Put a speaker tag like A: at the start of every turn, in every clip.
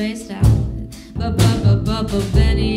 A: spaced out. But, but, but, Bennie.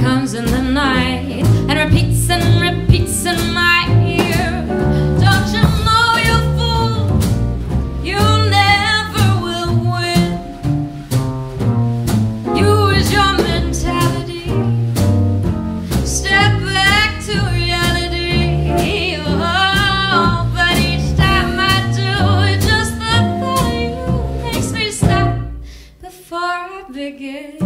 A: comes in the night and repeats and repeats in my ear. Don't you know, you fool, you never will win. Use your mentality, step back to reality. Oh, but each time I do, just the thought of you makes me stop before I begin.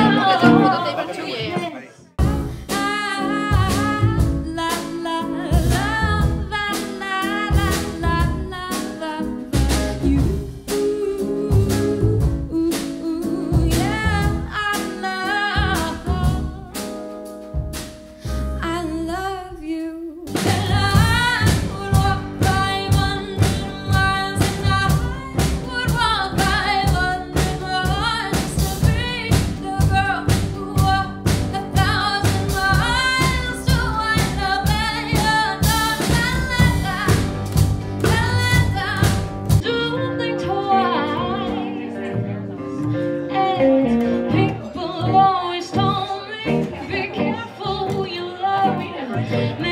A: Amen.